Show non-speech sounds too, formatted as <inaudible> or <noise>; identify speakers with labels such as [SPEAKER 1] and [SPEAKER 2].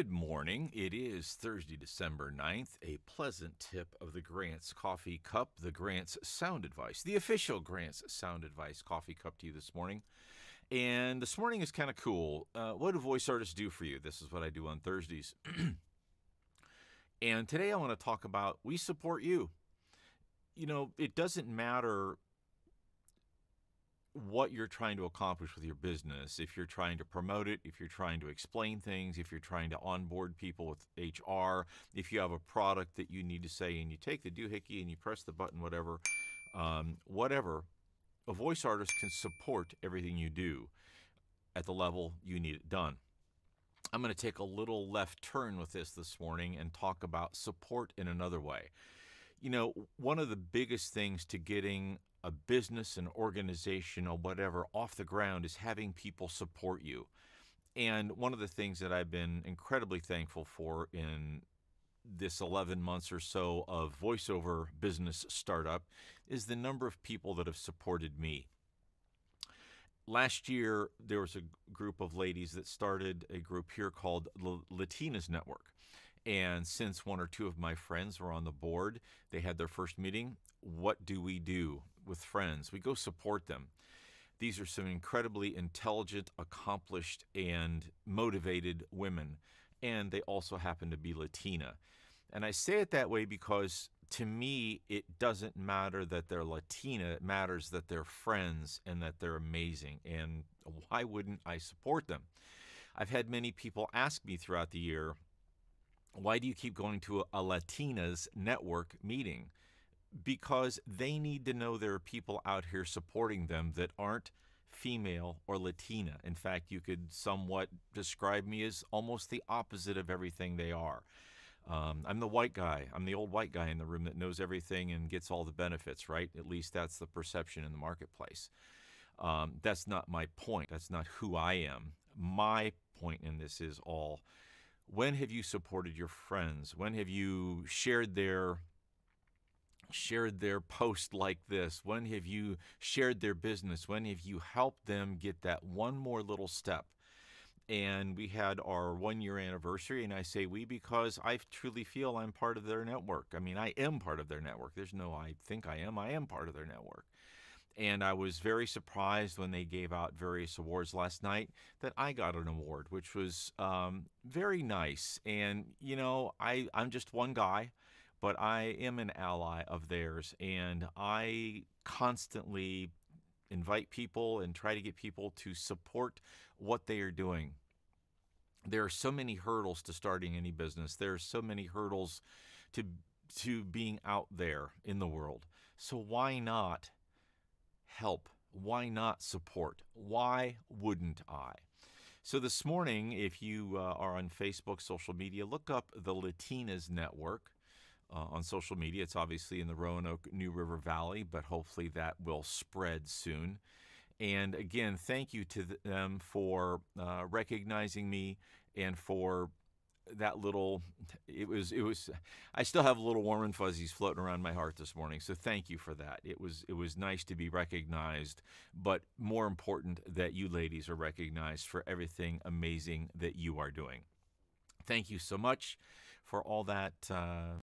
[SPEAKER 1] Good morning. It is Thursday, December 9th. A pleasant tip of the Grants Coffee Cup, the Grants Sound Advice, the official Grants Sound Advice coffee cup to you this morning. And this morning is kind of cool. Uh, what do voice artists do for you? This is what I do on Thursdays. <clears throat> and today I want to talk about we support you. You know, it doesn't matter what you're trying to accomplish with your business. If you're trying to promote it, if you're trying to explain things, if you're trying to onboard people with HR, if you have a product that you need to say and you take the doohickey and you press the button, whatever, um, whatever, a voice artist can support everything you do at the level you need it done. I'm going to take a little left turn with this this morning and talk about support in another way. You know, one of the biggest things to getting a business, an organization, or whatever off the ground is having people support you. And one of the things that I've been incredibly thankful for in this 11 months or so of voiceover business startup is the number of people that have supported me. Last year, there was a group of ladies that started a group here called Latinas Network. And since one or two of my friends were on the board, they had their first meeting. What do we do? with friends. We go support them. These are some incredibly intelligent, accomplished, and motivated women, and they also happen to be Latina. And I say it that way because to me, it doesn't matter that they're Latina. It matters that they're friends and that they're amazing. And why wouldn't I support them? I've had many people ask me throughout the year, why do you keep going to a, a Latinas network meeting? because they need to know there are people out here supporting them that aren't female or Latina. In fact, you could somewhat describe me as almost the opposite of everything they are. Um, I'm the white guy. I'm the old white guy in the room that knows everything and gets all the benefits, right? At least that's the perception in the marketplace. Um, that's not my point. That's not who I am. My point in this is all when have you supported your friends? When have you shared their shared their post like this? When have you shared their business? When have you helped them get that one more little step? And we had our one year anniversary, and I say we because I truly feel I'm part of their network. I mean, I am part of their network. There's no I think I am, I am part of their network. And I was very surprised when they gave out various awards last night that I got an award, which was um, very nice. And, you know, I, I'm just one guy but I am an ally of theirs, and I constantly invite people and try to get people to support what they are doing. There are so many hurdles to starting any business. There are so many hurdles to to being out there in the world. So why not help? Why not support? Why wouldn't I? So this morning, if you uh, are on Facebook, social media, look up the Latinas Network uh, on social media. It's obviously in the Roanoke New River Valley, but hopefully that will spread soon. And again, thank you to them for uh, recognizing me and for that little it was it was I still have a little warm and fuzzies floating around my heart this morning. So thank you for that. It was it was nice to be recognized, but more important that you ladies are recognized for everything amazing that you are doing. Thank you so much for all that uh,